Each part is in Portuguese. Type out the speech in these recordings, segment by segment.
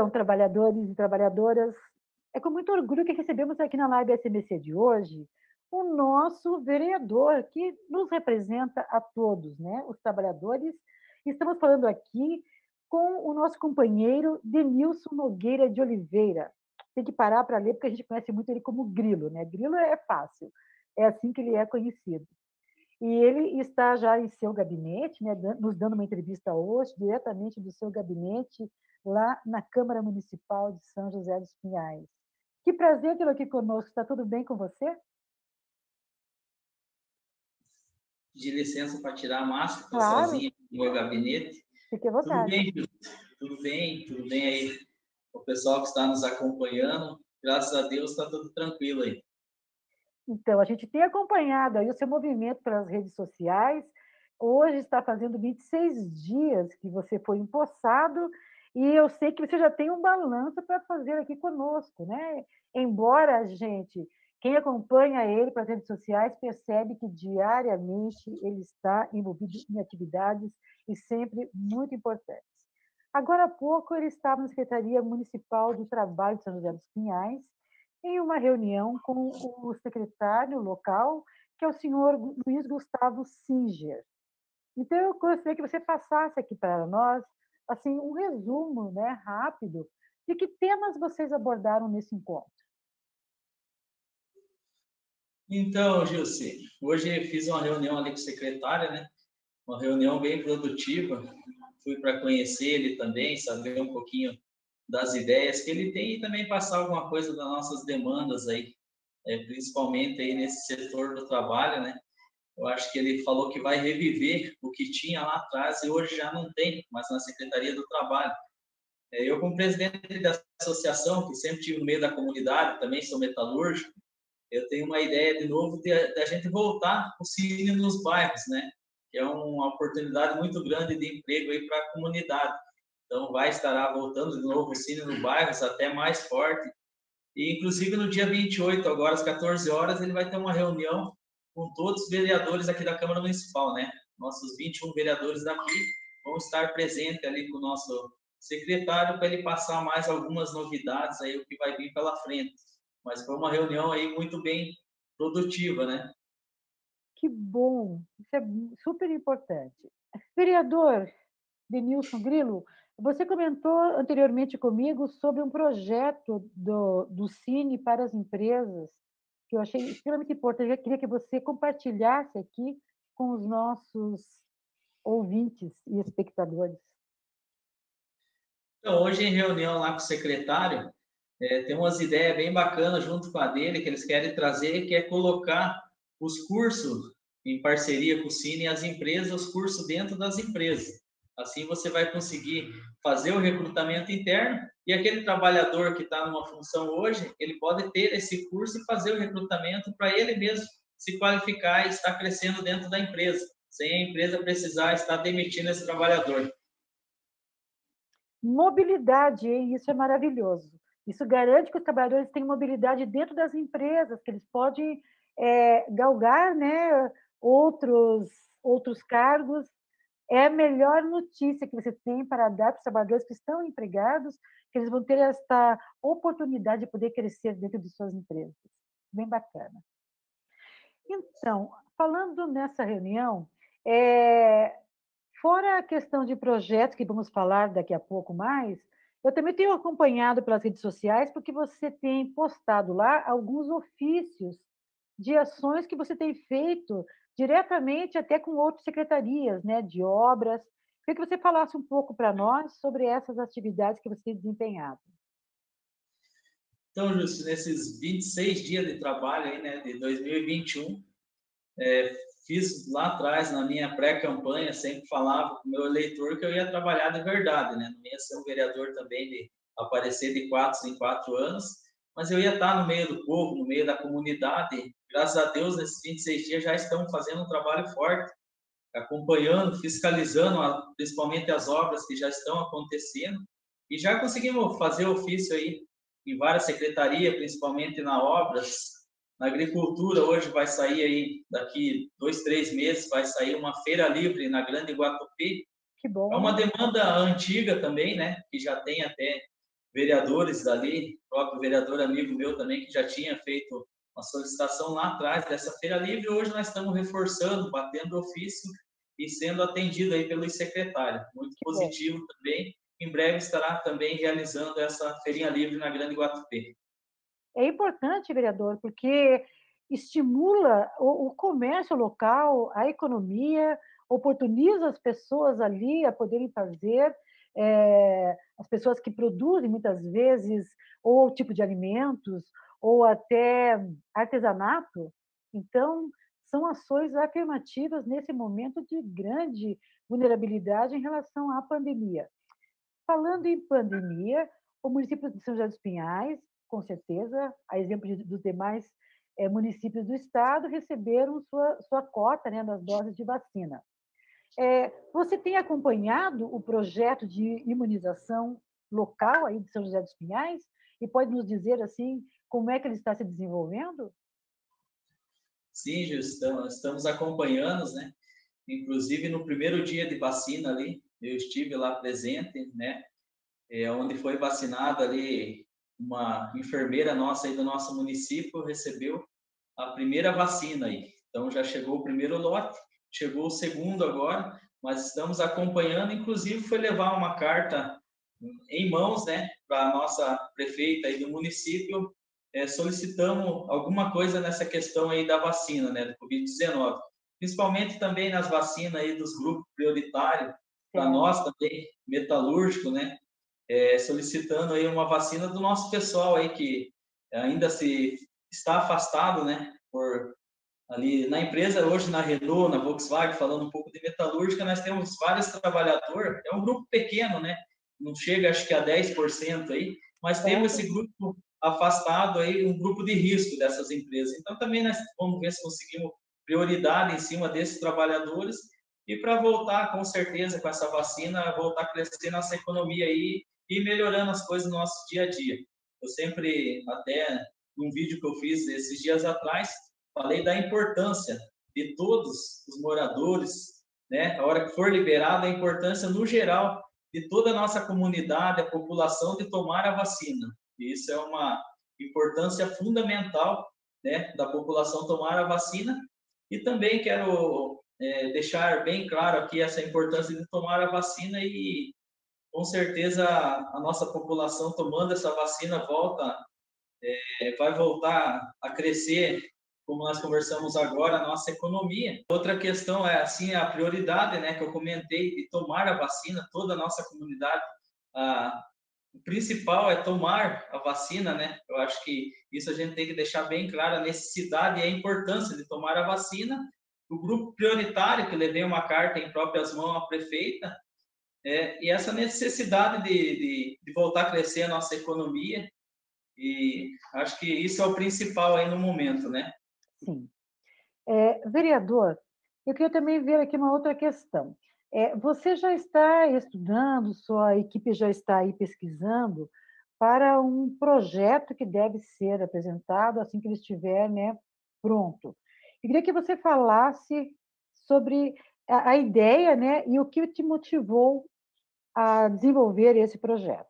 Então, trabalhadores e trabalhadoras, é com muito orgulho que recebemos aqui na live SMC de hoje o nosso vereador, que nos representa a todos, né? os trabalhadores. Estamos falando aqui com o nosso companheiro Denilson Nogueira de Oliveira. Tem que parar para ler, porque a gente conhece muito ele como Grilo. Né? Grilo é fácil, é assim que ele é conhecido. E ele está já em seu gabinete, né, nos dando uma entrevista hoje, diretamente do seu gabinete, lá na Câmara Municipal de São José dos Pinhais. Que prazer tê-lo aqui conosco. Está tudo bem com você? De licença para tirar a máscara, estou claro. sozinha no meu gabinete. Fique à vontade. Tudo bem, tudo bem, tudo bem aí. O pessoal que está nos acompanhando, graças a Deus está tudo tranquilo aí. Então, a gente tem acompanhado aí o seu movimento pelas redes sociais. Hoje está fazendo 26 dias que você foi empossado e eu sei que você já tem um balanço para fazer aqui conosco, né? Embora a gente, quem acompanha ele para as redes sociais, percebe que diariamente ele está envolvido em atividades e sempre muito importantes. Agora há pouco ele estava na Secretaria Municipal do Trabalho de São José dos Pinhais, em uma reunião com o secretário local, que é o senhor Luiz Gustavo Singer. Então, eu gostaria que você passasse aqui para nós assim um resumo, né, rápido, de que temas vocês abordaram nesse encontro. Então, Gilce, hoje fiz uma reunião ali com o secretário, né? Uma reunião bem produtiva. Fui para conhecer ele também, saber um pouquinho das ideias que ele tem e também passar alguma coisa das nossas demandas aí, é, principalmente aí nesse setor do trabalho, né? Eu acho que ele falou que vai reviver o que tinha lá atrás e hoje já não tem, mas na Secretaria do Trabalho. É, eu, como presidente da associação, que sempre tive no meio da comunidade, também sou metalúrgico, eu tenho uma ideia de novo de, a gente voltar o cine nos bairros, né? Que é uma oportunidade muito grande de emprego aí para a comunidade. Então, vai estar voltando de novo o cine nos bairros, até mais forte. E, inclusive, no dia 28, agora às 14 horas, ele vai ter uma reunião com todos os vereadores aqui da Câmara Municipal, né? Nossos 21 vereadores daqui vão estar presentes ali com o nosso secretário para ele passar mais algumas novidades aí, o que vai vir pela frente. Mas foi uma reunião aí muito bem produtiva, né? Que bom, isso é super importante. Vereador Denilson Grilo, você comentou anteriormente comigo sobre um projeto do, do Cine para as empresas que eu achei extremamente importante. Eu queria que você compartilhasse aqui com os nossos ouvintes e espectadores. Então, hoje, em reunião lá com o secretário, é, tem umas ideias bem bacanas junto com a dele que eles querem trazer, que é colocar os cursos em parceria com o Cine e as empresas, os cursos dentro das empresas. Assim você vai conseguir fazer o recrutamento interno e aquele trabalhador que está numa função hoje, ele pode ter esse curso e fazer o recrutamento para ele mesmo se qualificar e estar crescendo dentro da empresa, sem a empresa precisar estar demitindo esse trabalhador. Mobilidade, isso é maravilhoso. Isso garante que os trabalhadores tenham mobilidade dentro das empresas, que eles podem é, galgar né, outros, outros cargos é a melhor notícia que você tem para dar para os trabalhadores que estão empregados, que eles vão ter esta oportunidade de poder crescer dentro de suas empresas. Bem bacana. Então, falando nessa reunião, é, fora a questão de projetos, que vamos falar daqui a pouco mais, eu também tenho acompanhado pelas redes sociais, porque você tem postado lá alguns ofícios de ações que você tem feito diretamente até com outras secretarias né, de obras. Queria que você falasse um pouco para nós sobre essas atividades que você tem desempenhado. Então, Júcio, nesses 26 dias de trabalho aí, né, de 2021, é, fiz lá atrás, na minha pré-campanha, sempre falava com o meu eleitor que eu ia trabalhar de verdade, né? não ia ser um vereador também de aparecer de quatro em quatro anos, mas eu ia estar no meio do povo, no meio da comunidade, graças a Deus, nesses 26 dias já estamos fazendo um trabalho forte, acompanhando, fiscalizando principalmente as obras que já estão acontecendo e já conseguimos fazer ofício aí em várias secretarias, principalmente na obras, Na agricultura, hoje vai sair aí, daqui dois, três meses, vai sair uma feira livre na Grande Guatupê. Que bom. É uma demanda antiga também, né? Que já tem até vereadores dali, próprio vereador amigo meu também, que já tinha feito uma solicitação lá atrás dessa feira livre. Hoje nós estamos reforçando, batendo ofício e sendo atendido aí pelo secretário. Muito que positivo bom. também. Em breve estará também realizando essa feirinha livre na Grande Guatupê é importante, vereador, porque estimula o, o comércio local, a economia, oportuniza as pessoas ali a poderem fazer, é, as pessoas que produzem muitas vezes ou tipo de alimentos ou até artesanato. Então, são ações afirmativas nesse momento de grande vulnerabilidade em relação à pandemia. Falando em pandemia, o município de São José dos Pinhais com certeza, a exemplo dos demais é, municípios do estado, receberam sua, sua cota né, das doses de vacina. É, você tem acompanhado o projeto de imunização local aí de São José dos Pinhais e pode nos dizer assim como é que ele está se desenvolvendo? Sim, Gil, estamos acompanhando, né? Inclusive no primeiro dia de vacina ali, eu estive lá presente, né? É, onde foi vacinado ali uma enfermeira nossa aí do nosso município recebeu a primeira vacina aí. Então já chegou o primeiro lote, chegou o segundo agora, mas estamos acompanhando, inclusive foi levar uma carta em mãos, né, para a nossa prefeita aí do município, é, solicitamos alguma coisa nessa questão aí da vacina, né, do Covid-19, principalmente também nas vacinas aí dos grupos prioritários, para nós também, metalúrgico, né, é, solicitando aí uma vacina do nosso pessoal aí que ainda se está afastado, né, por ali na empresa hoje na Renault, na Volkswagen, falando um pouco de metalúrgica, nós temos vários trabalhadores, é um grupo pequeno, né, não chega acho que a 10% aí, mas temos esse grupo afastado aí, um grupo de risco dessas empresas. Então também nós vamos ver se conseguimos prioridade em cima desses trabalhadores e para voltar com certeza com essa vacina, voltar a crescer nossa economia aí e melhorando as coisas no nosso dia a dia. Eu sempre, até num vídeo que eu fiz esses dias atrás, falei da importância de todos os moradores, né? A hora que for liberado, a importância no geral de toda a nossa comunidade, a população, de tomar a vacina. E isso é uma importância fundamental, né? Da população tomar a vacina. E também quero é, deixar bem claro aqui essa importância de tomar a vacina e com certeza a nossa população tomando essa vacina volta, é, vai voltar a crescer, como nós conversamos agora, a nossa economia. Outra questão é assim a prioridade, né, que eu comentei de tomar a vacina, toda a nossa comunidade. Ah, o principal é tomar a vacina, né? Eu acho que isso a gente tem que deixar bem claro a necessidade e a importância de tomar a vacina. O grupo prioritário que levei uma carta em próprias mãos à prefeita é, e essa necessidade de, de, de, voltar a crescer a nossa economia, e acho que isso é o principal aí no momento, né? Sim. É, vereador, eu queria também ver aqui uma outra questão. É, você já está estudando, sua equipe já está aí pesquisando para um projeto que deve ser apresentado assim que ele estiver né, pronto. Eu queria que você falasse sobre a, a ideia né, e o que te motivou a desenvolver esse projeto?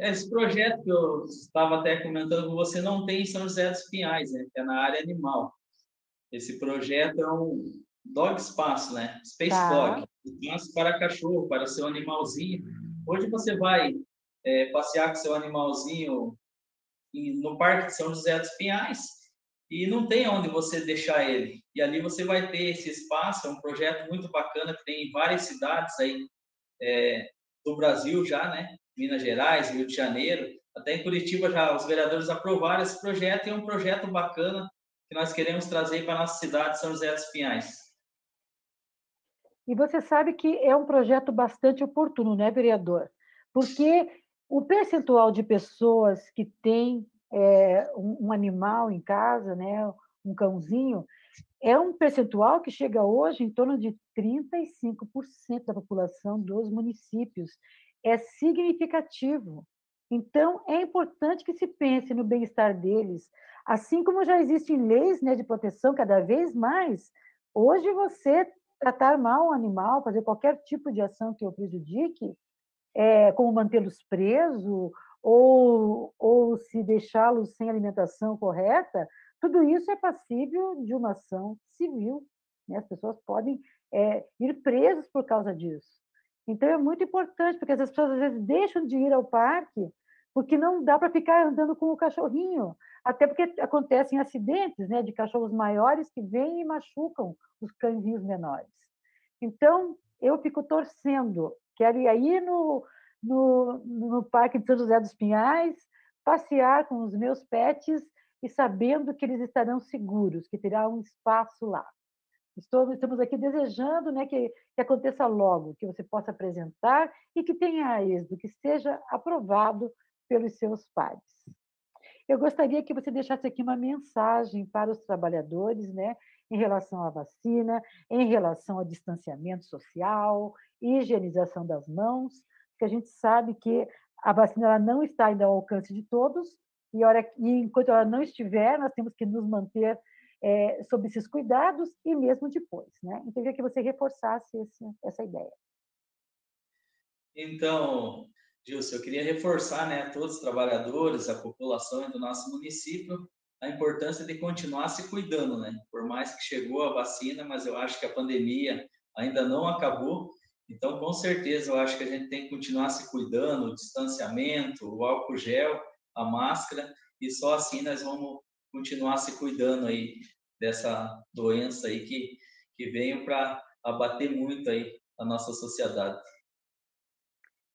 Esse projeto que eu estava até comentando com você não tem em São José dos Pinhais, né? que é na área animal. Esse projeto é um dog espaço, né? Space tá. Dog, espaço para cachorro, para seu animalzinho. Hoje você vai é, passear com seu animalzinho no Parque de São José dos Pinhais e não tem onde você deixar ele. E ali você vai ter esse espaço, é um projeto muito bacana que tem em várias cidades aí é, do Brasil já, né? Minas Gerais, Rio de Janeiro, até em Curitiba já os vereadores aprovaram esse projeto e é um projeto bacana que nós queremos trazer para a nossa cidade, São José dos Pinhais. E você sabe que é um projeto bastante oportuno, né, vereador? Porque o percentual de pessoas que têm é, um, um, animal em casa, né, um cãozinho, é um percentual que chega hoje em torno de 35% da população dos municípios. É significativo. Então, é importante que se pense no bem-estar deles, Assim como já existem leis né, de proteção cada vez mais, hoje você tratar mal um animal, fazer qualquer tipo de ação que o prejudique, é, como mantê-los preso ou, ou se deixá-los sem alimentação correta, tudo isso é passível de uma ação civil. Né? As pessoas podem é, ir presas por causa disso. Então é muito importante, porque as pessoas às vezes deixam de ir ao parque porque não dá para ficar andando com o cachorrinho, até porque acontecem acidentes né, de cachorros maiores que vêm e machucam os cãezinhos menores. Então, eu fico torcendo, quero ir aí no, no, no Parque de São José dos Pinhais, passear com os meus pets e sabendo que eles estarão seguros, que terá um espaço lá. Estou, estamos aqui desejando né, que, que aconteça logo, que você possa apresentar e que tenha êxito, que seja aprovado pelos seus pares. Eu gostaria que você deixasse aqui uma mensagem para os trabalhadores, né, em relação à vacina, em relação ao distanciamento social, higienização das mãos, porque a gente sabe que a vacina ela não está ainda ao alcance de todos, e, hora, e enquanto ela não estiver, nós temos que nos manter é, sob esses cuidados e mesmo depois. Né? Então, eu queria que você reforçasse esse, essa ideia. Então, Gilson, eu queria reforçar né, a todos os trabalhadores, a população do nosso município, a importância de continuar se cuidando, né? Por mais que chegou a vacina, mas eu acho que a pandemia ainda não acabou. Então, com certeza, eu acho que a gente tem que continuar se cuidando, o distanciamento, o álcool gel, a máscara, e só assim nós vamos continuar se cuidando aí dessa doença aí que, que veio para abater muito aí a nossa sociedade.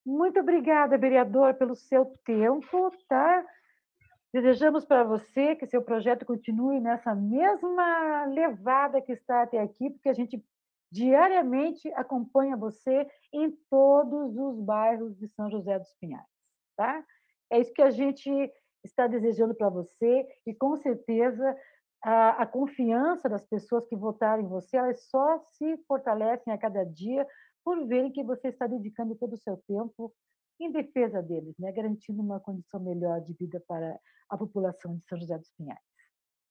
Muito obrigada, vereador, pelo seu tempo, tá? Desejamos para você que seu projeto continue nessa mesma levada que está até aqui, porque a gente diariamente acompanha você em todos os bairros de São José dos Pinhais, tá? É isso que a gente está desejando para você e com certeza a, a, confiança das pessoas que votaram em você, elas só se fortalecem a cada dia por verem que você está dedicando todo o seu tempo em defesa deles, né? garantindo uma condição melhor de vida para a população de São José dos Pinhais.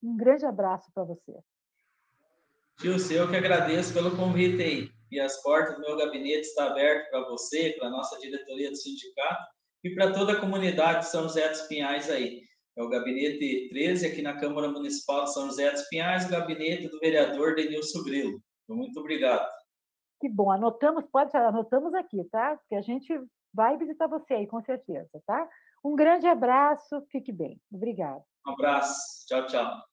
Um grande abraço para você. Gilson, eu que agradeço pelo convite aí. E as portas do meu gabinete estão abertas para você, para a nossa diretoria do sindicato e para toda a comunidade de São José dos Pinhais aí. É o gabinete 13 aqui na Câmara Municipal de São José dos Pinhais, o gabinete do vereador Denilson Grilo. Muito obrigado. Que bom, anotamos, pode anotamos aqui, tá? Porque a gente vai visitar você aí, com certeza, tá? Um grande abraço, fique bem. Obrigada. Um abraço. Tchau, tchau.